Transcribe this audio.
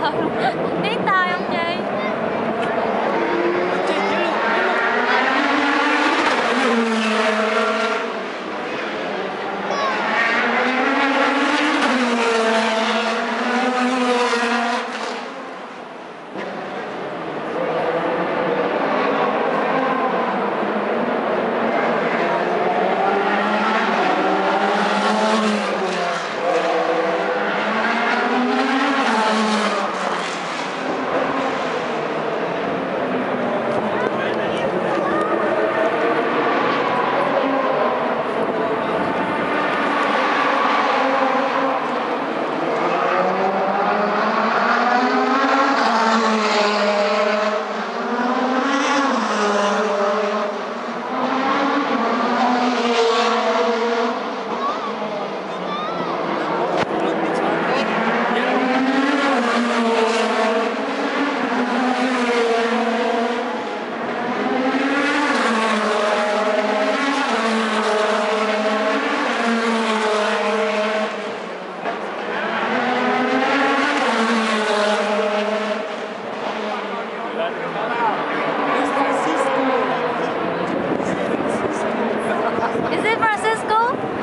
또 네, 있다. Is it Francisco?